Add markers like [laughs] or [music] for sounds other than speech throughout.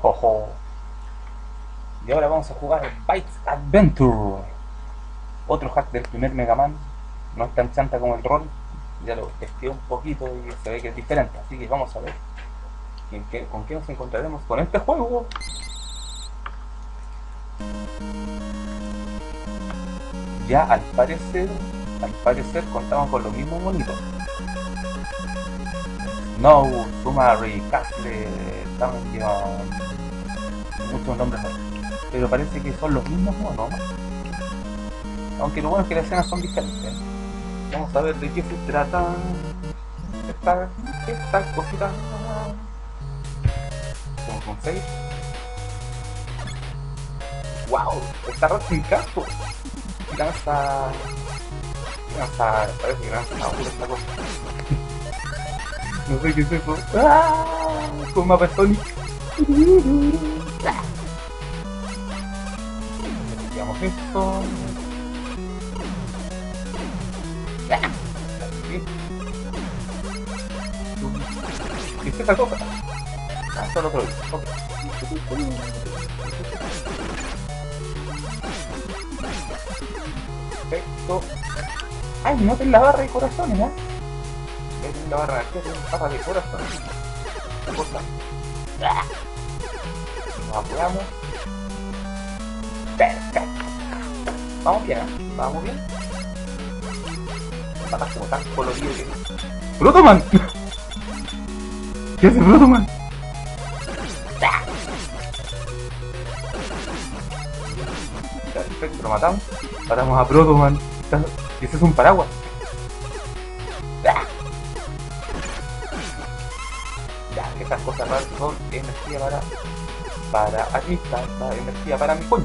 Jojo. Y ahora vamos a jugar Bites Adventure. Otro hack del primer Mega Man. No es tan chanta como el rol. Ya lo testé un poquito y se ve que es diferente. Así que vamos a ver ¿con qué, nos encontraremos con este juego. Ya al parecer, al parecer contaban con los mismos monitos. No, Sumari, Castle, Dungeon, muchos nombres. Pero parece que son los mismos monos. Aunque lo bueno es que las escenas son diferentes. Vamos a ver de qué se trata esta, esta cosita. Somos un 6. ¡Wow! Está sin casco. Lanza. Lanza. Parece que lanza una esta cosa. No sé qué es eso. ¡Ah! Con mapa Sonic. Esto. ¿Qué es esa cosa? Ah, solo otro. Perfecto. Ay, no ten la barra de corazones, ¿eh? la barra un barra de corazón. Nos apuramos. Perfecto. Vamos bien, ¿eh? Vamos bien. Patas como tan colorido que. ¡Protoman! ¿Qué hace Protoman? Perfecto, lo matamos. Matamos a Protoman. Ese es un paraguas. Estas cosas raras son energía para. para administrar, para energía para mi coño.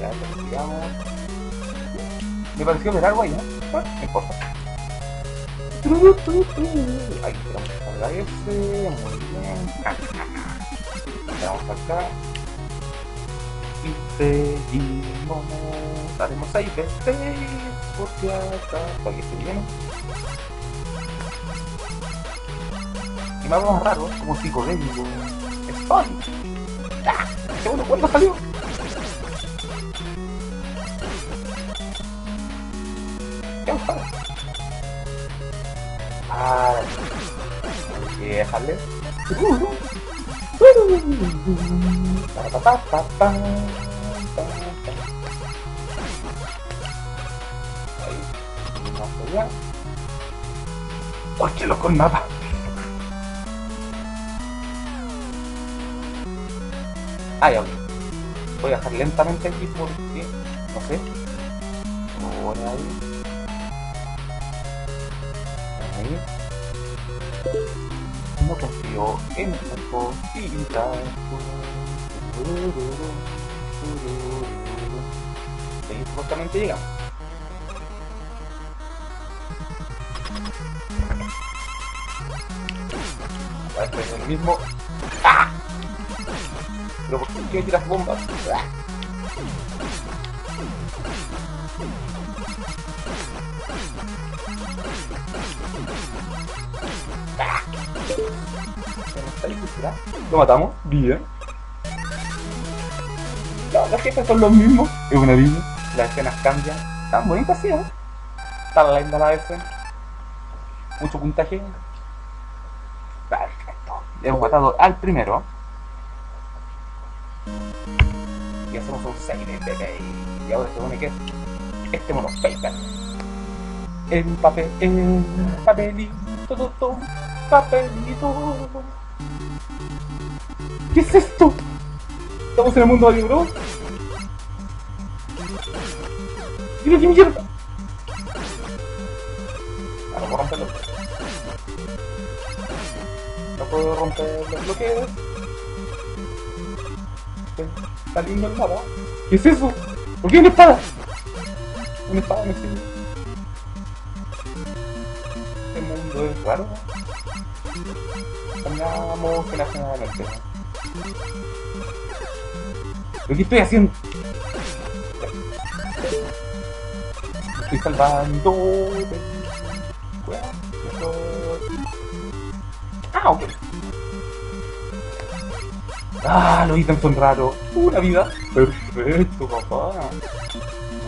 Ya, lo tiramos. Me pareció ver algo ahí, ¿no? Bueno, no importa. Ahí tiramos a ese, muy bien. Vamos acá. Seguimos. Haremos ahí. Porque acá. Para que se llene. Y más raro, como psicodélico. Sonic. ¡Ah! Segundo, ¿cuándo salió? ¿Qué pasa? Ah. Pa, pa, pa, pa, Ahí, más allá. ¡Oh, qué loco el mapa! Ah, ya, voy a dejar lentamente aquí porque, no sé, por ahí, ahí, no confío en esta cosita. Ahí supuestamente llegamos. Ver, es el mismo. ¡Ah! Pero ¿por qué tiras bombas? ¡Ah! Lo matamos. Bien. No, los son los mismos. Es una vida. Las escenas cambian. Están bonitas, sí, ¿eh? Está linda la escena. Mucho puntaje. Perfecto. Hemos matado al primero. Y hacemos un save, bebé. Y ahora se supone que es este mono paper. El papel, el papelito, todo, papelito. ¿Qué es esto? ¿Estamos en el mundo de Bros? ¡Mira qué mierda! Ah, no puedo romperlo. No puedo romper los bloqueos. Está lindo el mapa. ¿Qué es eso? ¿Por qué una espada? Una espada me sirve. Este mundo es raro. Caminamos en la zona. ¿Pero qué estoy haciendo? Estoy salvando. Ah, ok. Ah, los ítems son raros. Una vida. Perfecto, papá.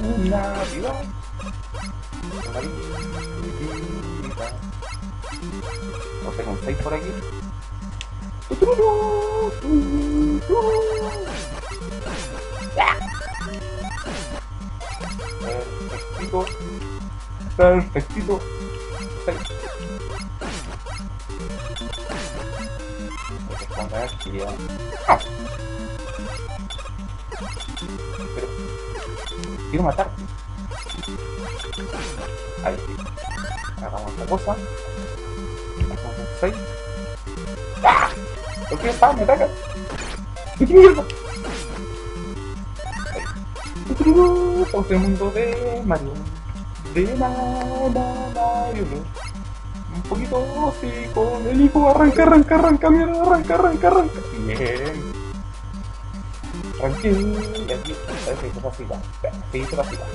Una vida. Una vida. No sé, un 6 por aquí. Perfectito. Perfectito. Actividad. No. Pero. Quiero matarte. Ahí. Hagamos la cosa. Hagamos un 6. ¡Ah! ¿Por está? ¿Me ataca? ¿De qué mierda? Ahí. Estamos en el mundo de Mario. De Mario. Un poquito así con el hijo. Arranca, arranca, arranca, mierda. Arranca, arranca, arranca. Bien. Tranquilo. Y aquí, se facilita. Sí, se facilita.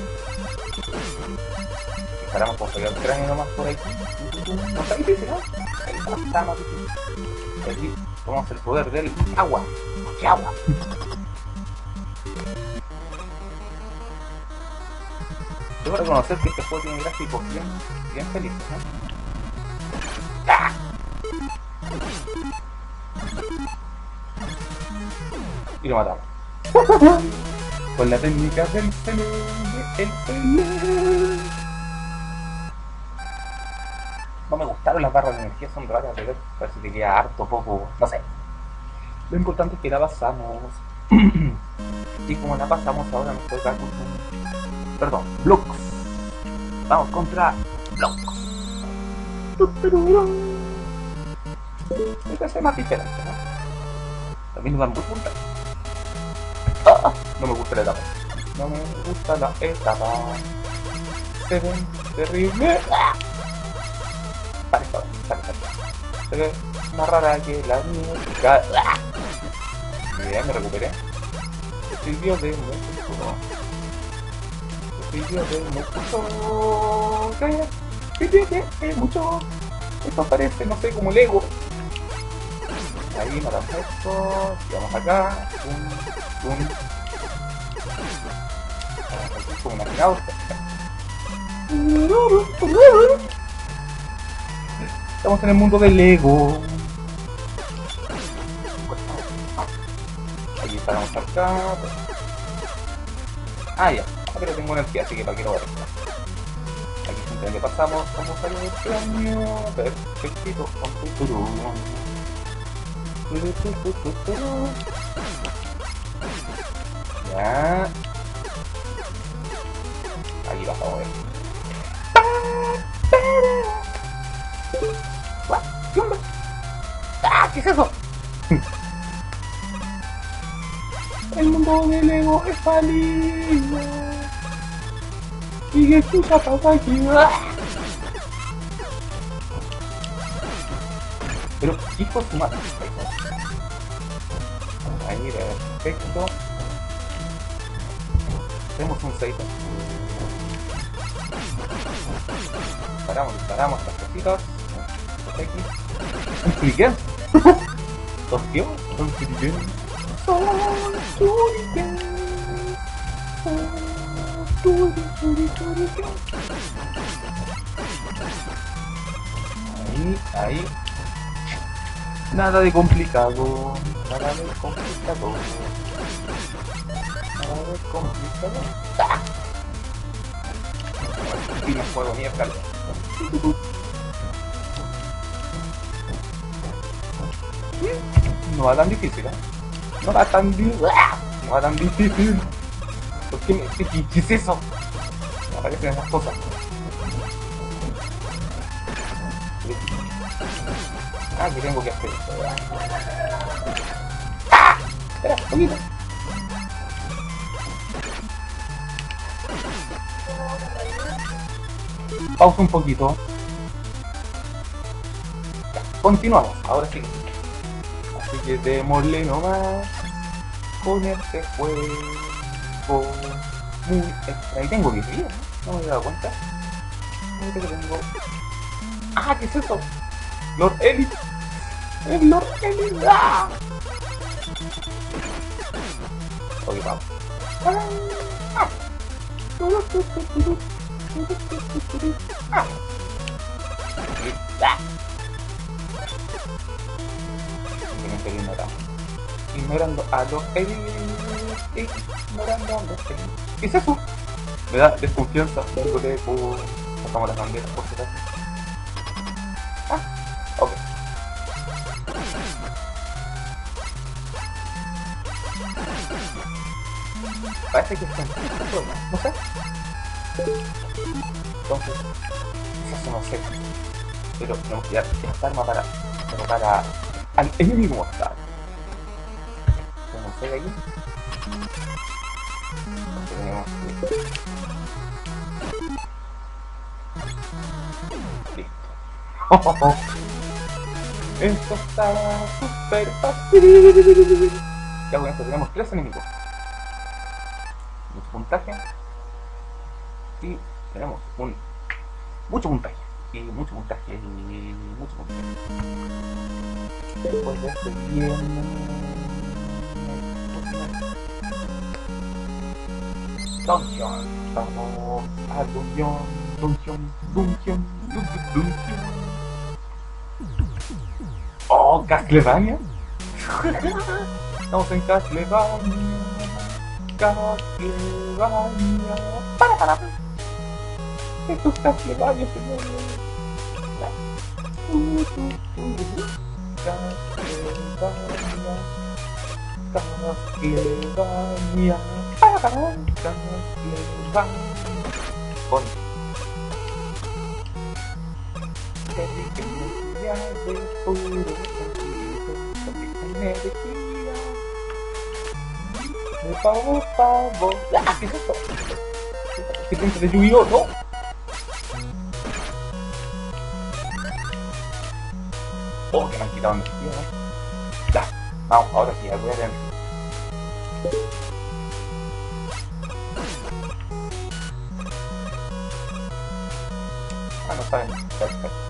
Paramos con pegar el cráneo nomás por aquí. No está difícil, ¿no? Ahí está, más difícil. Aquí tomamos el poder del agua. ¿Qué agua? Debo reconocer que este juego tiene gráficos bien, bien felices. ¡Ah! Y lo matamos. [laughs] Con la técnica del el. No me gustaron las barras de energía, son raras de ver. Parece que queda harto, poco, no sé. Lo importante es que la pasamos. [clears throat] y como la pasamos ahora nos toca con... Perdón, Blocks. Vamos contra Blocks. Este es más diferente, ¿no? También nos dan muy punta. No me gusta la etapa. No me gusta la etapa. Se ven terrible. Vale, vale, vale, vale. Se ve más rara que la música. ¡Ah! Bien, me recuperé. Dios de músculo. Músculo. ¿Qué? ¿Qué? Mucho. Esto parece, no sé, como Lego. Ahí matamos esto. Vamos acá. Un. Un. Como imaginados. Estamos en el mundo del Lego. Aquí paramos acá. Ah, ya. Ah, pero tengo energía, así que para lo ver. Aquí simplemente pasamos como salió el premio. Perfectito. Ya. Aquí pasamos a ver. ¿Qué? ¡Ah! ¿Qué es eso? [laughs] El mundo del ego es maligno. Y que escucha pasa aquí. Pero, hijo de su madre. Ahí, perfecto. Tenemos un 6. Disparamos, disparamos las cositas. X. Un shuriken. Hostia, [laughs] un Ahí, ahí. Nada de complicado. Nada de complicado. Nada de complicado. ¡Ah! Y me juego mierda. No va tan difícil, ¿eh? No va tan difícil. No va tan difícil. ¿Por qué me qué, qué es eso? Aparecen esas cosas. Ah, que tengo que hacer esto. ¡Ah! Espera, poquito. Pausa un poquito. Ya, continuamos, ahora sí. Así que démosle nomás con este juego muy extra. Tengo 10 vidas, ¿no? No me he dado cuenta. ¡Ah, qué es eso! Lord Elite. ¡Es Lord Elite! ¡Ah! Ok, vamos. ¡Ah! ¡Ah! ¡Ah! Ignorando a los Elite. Ignorando a los. Me da desconfianza. Dándole por... Sacamos las banderas por si. Ah, ok. Parece que está en no sé. Entonces, eso no sé. Pero tenemos que dar esta arma para derrotar a, al enemigo mortal. Ahí. Tenemos que... Listo. Esto está súper fácil. Ya con esto tenemos tres enemigos. Mucho puntaje. Y tenemos un mucho puntaje. Y mucho puntaje. Y mucho puntaje. Después de esto viene. Dungeon. Vamos a Dungeon. Dungeon. Dungeon. Dungeon. Oh, Castlevania. Estamos en Castlevania. Castlevania. Para, para. Esto es Castlevania, señores. Castlevania. Castlevania. Castlevania. Con. ¿qué es esto? ¡no! oh que me han quitado energía ¿no? Vamos ahora sí voy a tener ah no saben perfecto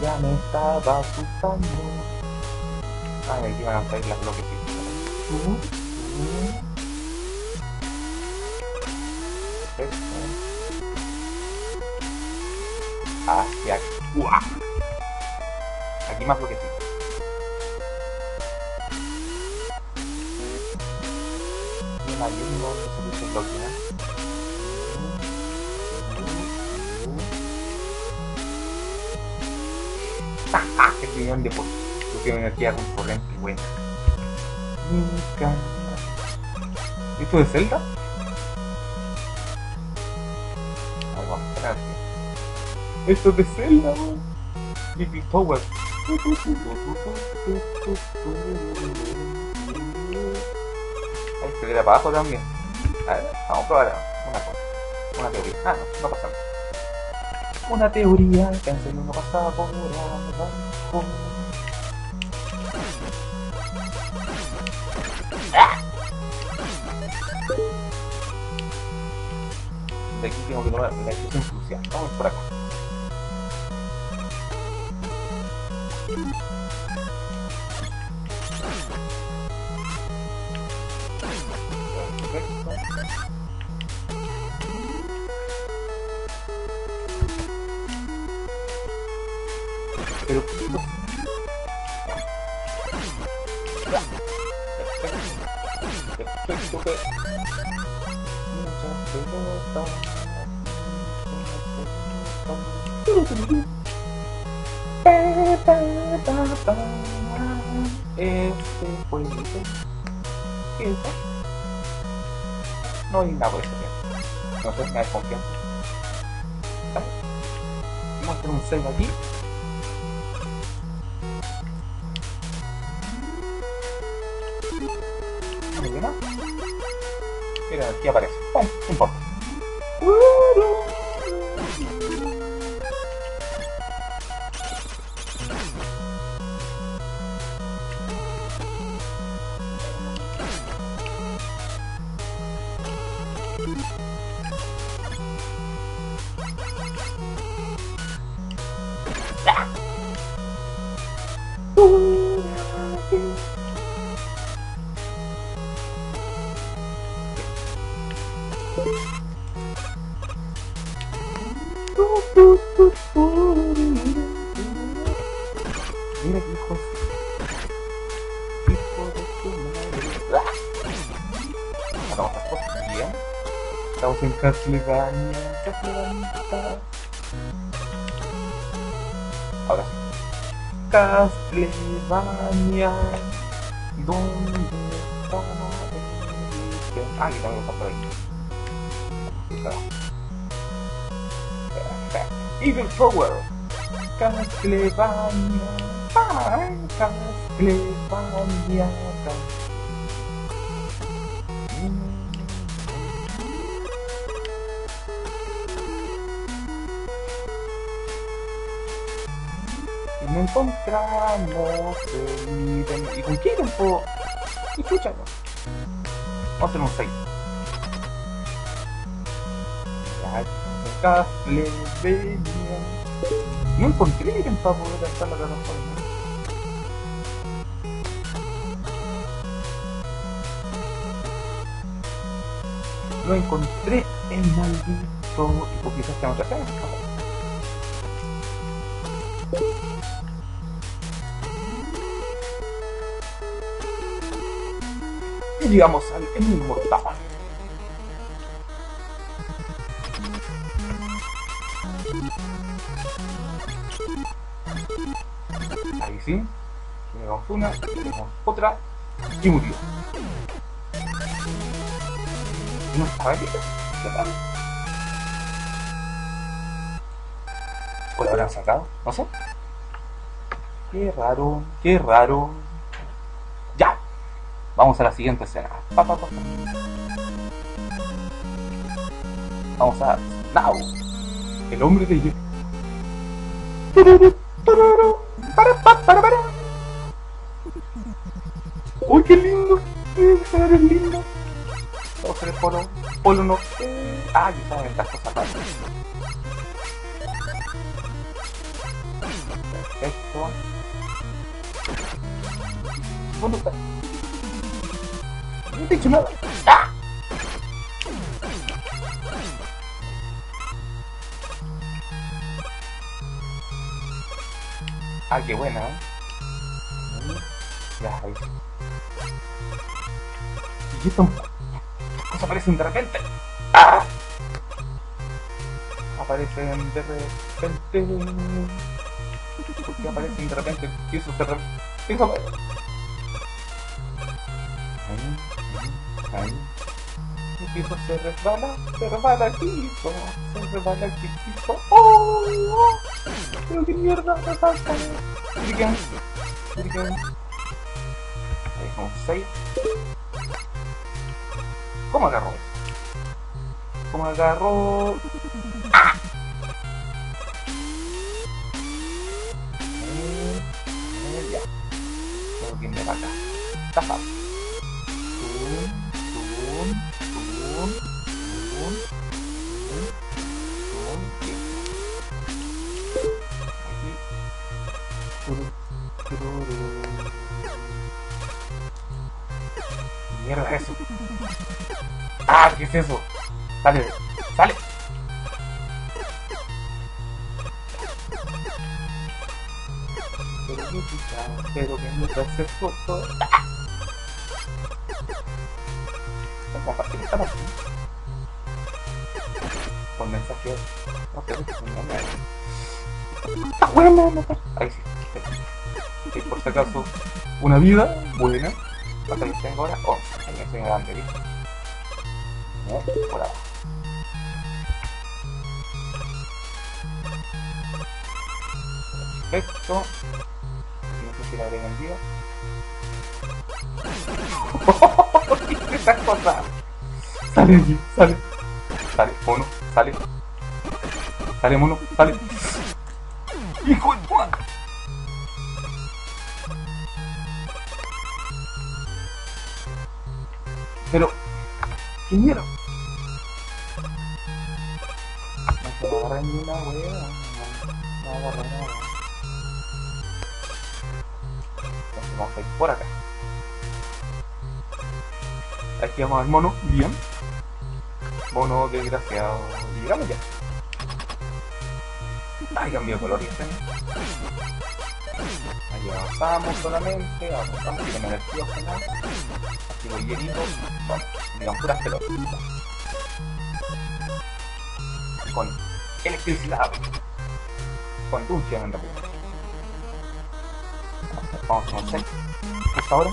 ya me estaba asustando. Ah, aquí van a salir las bloquecitas. Perfecto. Hacia aquí. Aquí más bloquecitos. Y en alguien no se que tenían de producción de energía con corriente buena. ¿Esto de Zelda? Espérate. Esto es de Zelda, weón. Living Se queda para abajo también. A ver, vamos a probar una cosa. Una teoría. Ah, no, no pasa nada una teoría que enseñó uno pasaba por abajo. De aquí tengo que tomar la decisión crucial. Vamos por acá. No por eso, No sé si me da confianza. Vamos a hacer un save aquí. Mira, aquí aparece. ¡Pum! No importa. Castlevania. Castlevania. Ahora sí. Castlevania. ¿Dónde está? Ah, aquí también está por ahí. Evil Power. Castlevania. Ah, Castlevania. Nos encontramos ítem. ¿Y con qué tiempo? Y chucha, no. Vamos a hacer un 6. Castlevania. No encontré ítem para poder lanzar la plataforma. Lo encontré el maldito. Y quizás tenga otra cara. Y llegamos al inmortal. Ahí sí. Tenemos una, tenemos otra. Y murió. No estaba aquí. ¿O lo habrán sacado? No sé. Qué raro, qué raro. Vamos a la siguiente escena. Pa, pa, pa. Vamos a Now. El hombre de hielo. ¡Uy, qué lindo! ¡Eh, ese es lindo! Vamos a el polo. Polo no. Ah, aquí están estas cosas raras. Perfecto. ¿Dónde está? No te he dicho nada. ¡Ah! Ah, qué buena. ¿eh? Ya, ahí. Y esto aparecen de repente. ¡Ah! Aparecen de repente. ¿Por qué aparecen de repente? ¿Qué eso se re... ¿Qué eso aparece? Piso se resbala, se resbala el piso, se resbala el piso. ¡Oh! oh! ¡Pero qué mierda me pasa! Digan, digan. Ahí con 6. ¿Cómo agarró? ¿Cómo agarró? ¡Ah! [laughs] Eh, eh, ya. Creo me va acá. Tum, eso? Sale, sale. Pero qué puta, pero que me parece foto. ¿Cómo facilitar así? Con mensaje. Ok, no Está bueno, no Ahí sí. Sí, por si acaso, una vida buena. ¿Cuántas que tengo ahora? Oh, ahí me estoy grande, ¿viste? Perfecto. No sé si la habré vendido. ¿Qué es esa cosa? Sale aquí, sale. Sale, mono, sale. Sale, mono, sale. ¡Hijo de puta! Pero, ¿qué mierda? Aquí vamos al mono, bien. Mono desgraciado. Llegamos ya. Ay, cambió de color y este. Ahí avanzamos solamente, avanzamos con energía ojalá. Así los hielitos, bueno, digan puras pelotas. Con electricidad. Con dulce en realidad. Vamos a hacer ¿Hasta ahora?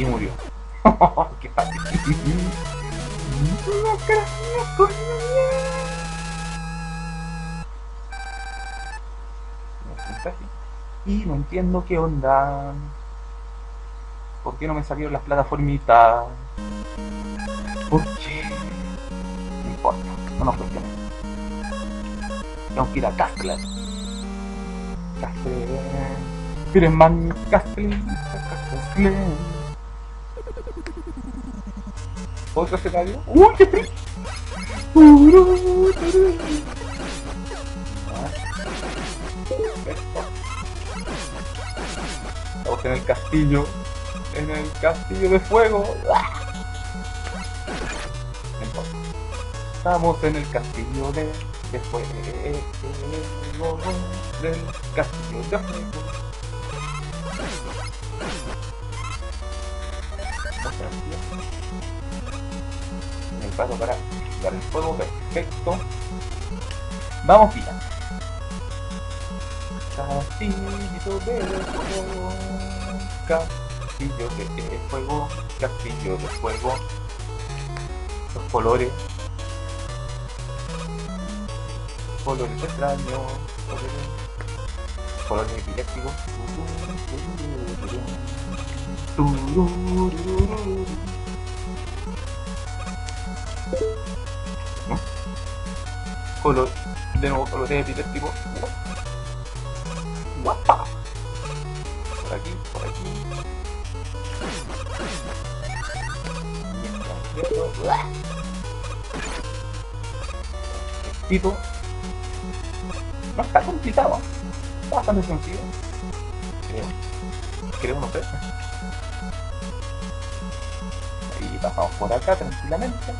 Y murió. [laughs] ¡Qué fácil! Y no entiendo qué onda. ¿Por qué no me salieron las plataformitas? ¿Por qué? No importa, no nos cuestionemos. Tengo que ir a Castle. Castle. Firman Castle. Castle. Otro escenario. ¡Uy, qué triste! Estamos en el castillo. En el castillo de fuego. Estamos en el castillo de, de fuego. Del castillo de fuego. Para dar el fuego, perfecto. Vamos bien. Castillo de fuego, castillo de fuego, castillo de fuego. Los colores, colores extraños, colores, colores epilépticos. Color, de nuevo epilépticos. Guapa. Por aquí, por aquí. Pito. No está complicado. Bastante sencillo. Creo. Creo no sé. Ahí pasamos por acá tranquilamente.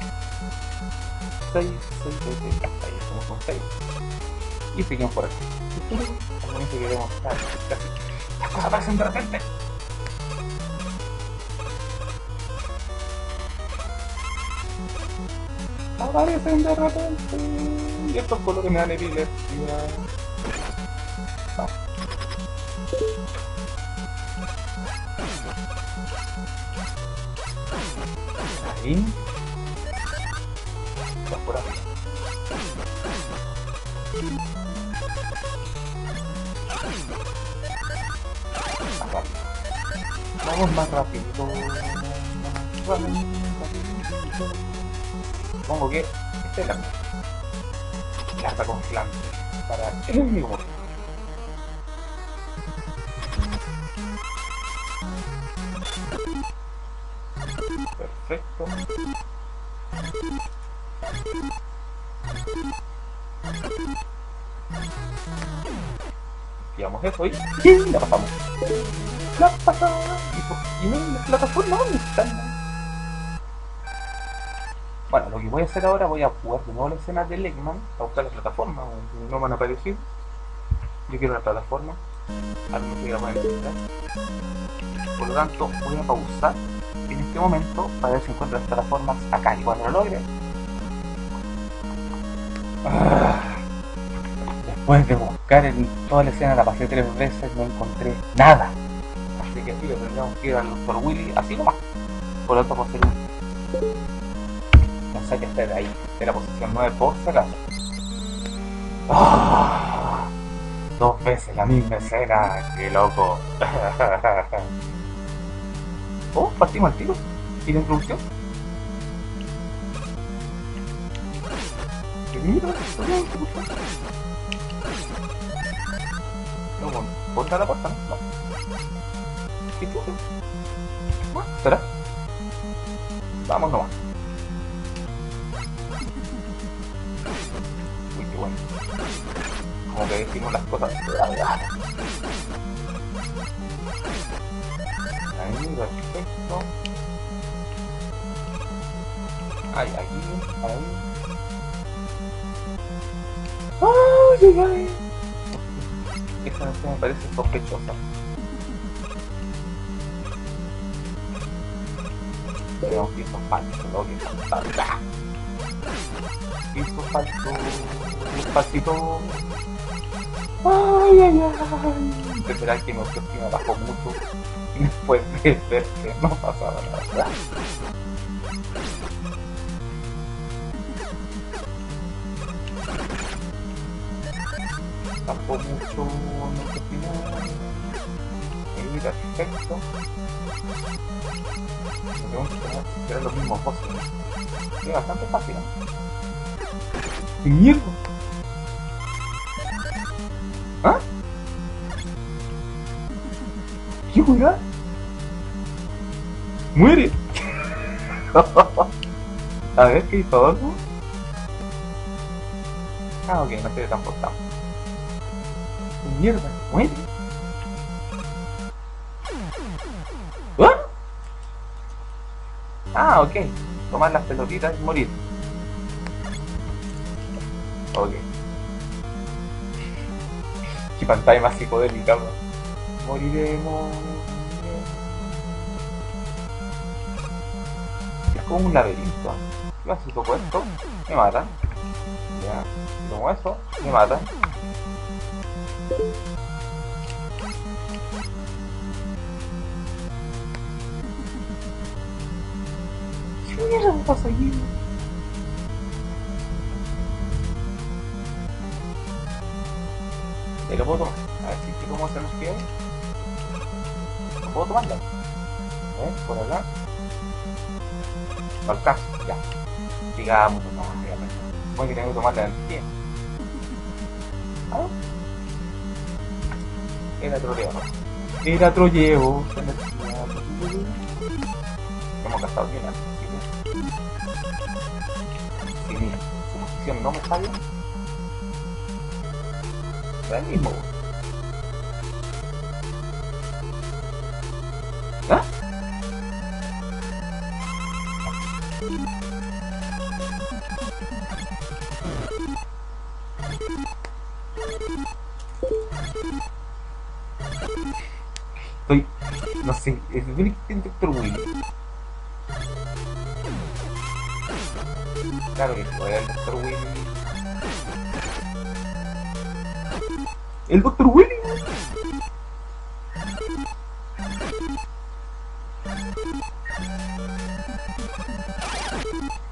6, 6, 6, 6. 6. Y seguimos por aquí. Al momento que queremos estar casi. Las cosas aparecen de repente. Aparecen de repente. Y estos colores me dan epilepsia. Ah. Ahí. Vamos más rápido. Supongo que este es la carta congelante para el. Perfecto. Eso y la pasamos. La pasamos. ¿Y, no, dónde están? Bueno, lo que voy a hacer ahora, voy a jugar de nuevo la escena de Legman a buscar la plataforma, no me han aparecido. Yo quiero la plataforma, a la. Por lo tanto, voy a pausar en este momento para ver si encuentro las plataformas acá. Y cuando lo logre, Ah, Después de en toda la escena, la pasé tres veces, no encontré nada. Así que aquí le tendríamos que ir al Dr. Willy así nomás. Por lo tanto, no sé qué de ahí, de la posición 9 por si. Ah, dos veces la misma escena, qué loco. [laughs] oh, partimos al tiro. ¿Y la introducción? No, ¿puedo la puerta? No. ¿Qué chulo? Bueno, ¿Será? Vamos nomás. Uy, qué bueno. Como que decimos las cosas. Ahí, perfecto. Ay, aquí, ahí. ¡Ay, ay, Esa me parece sospechosa. Pero un piso falso, lo que falta. Piso falso. Despacito. Ay, ay, ay. Tendrá que mi autoestima bajó mucho. Después de ver que no pasaba nada. Bajó mucho autoestima. Y perfecto. Me pregunto si eran los mismos bosses. Es bastante fácil, ¿no? ¡Qué mierda! ¿Ah? ¿Qué juega? ¡Muere! [laughs] A ver, ¿qué hizo algo? Ah, ok, no estoy transportado. ¡Qué mierda! ¡Muere! ¿Ah? Ah, ok. Tomar las pelotitas y morir. Ok. Qué pantalla más psicodélica, bro. Moriremos. Es como un laberinto. ¿Qué hace todo esto? Me matan. Ya. Si tomo eso, me matan. ¿Qué mierda me pasa aquí? ¿Se lo puedo tomar? A ver si cómo se nos queda. ¿Lo puedo tomarlo? A ver, por acá. Alcanza, ya. Digamos, no, obviamente. Voy que tengo que tomar la energía. ¿Ah? Era troleo, ¿no? Era troleo. Hemos gastado bien antes. Sí, mira, su posición no me está bien. Da mismo. El Dr. Willy.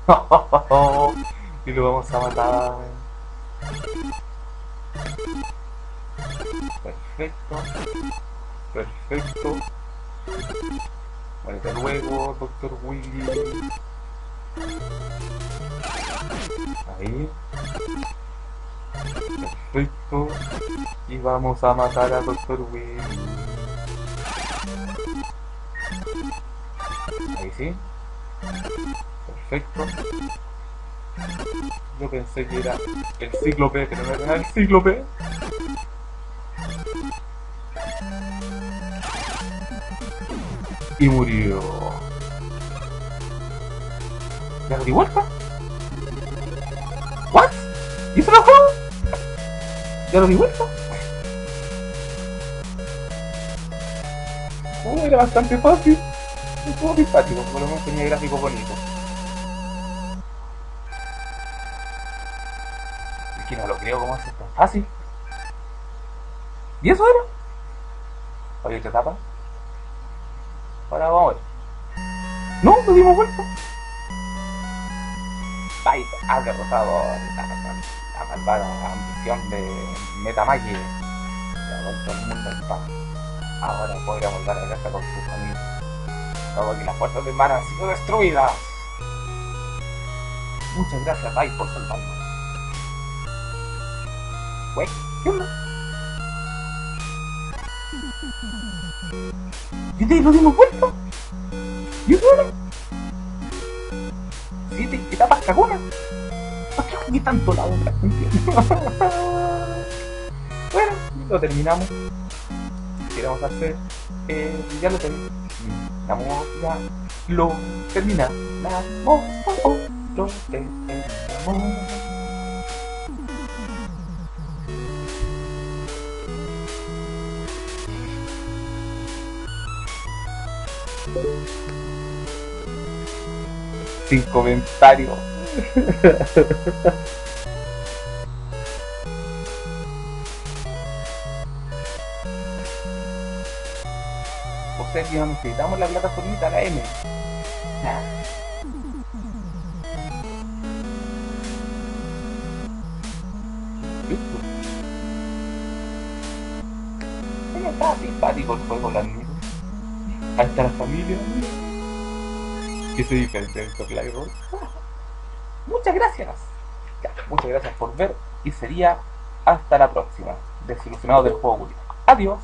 [laughs] y lo vamos a matar. Perfecto. Perfecto. Hasta luego, Dr. Willy. Ahí. Perfecto. Y vamos a matar a Dr. Willy. Ahí sí. Perfecto. Yo pensé que era el cíclope, pero no era el cíclope. Y murió. ¿Ya lo di vuelta? ¿What? ¿Y eso no juego? ¿Ya lo di vuelta? Era bastante fácil. Estuvo simpático, por lo menos tenía gráficos bonitos. Es que no lo creo cómo hace tan fácil. ¿Y eso era? Había otra etapa. Ahora vamos a ver. No, nos dimos vuelta. Byte ha derrotado la, malvada ambición de paz. Ahora podrá volver a casa con su familia. Todo que las fuerzas del mar han sido destruidas. Muchas gracias, Byte, por salvarnos. Güey, ¿qué onda? ¿Y te lo dimos vuelta? ¿Y eso era? Siete etapas cagonas. ¿Para qué jugué tanto la entiendo. [laughs] bueno, lo terminamos. Queremos hacer. Eh, ya lo terminamos. Ya lo terminamos. nuestro es el amor. Sin comentarios. [laughs] que necesitamos la plataformita, la M. Listo. Bueno, está simpático el juego, la niña. Ahí está la familia. Que se diferencia Black [laughs] Roll. Muchas gracias. Ya, muchas gracias por ver y sería hasta la próxima. Desilusionado del juego. Adiós.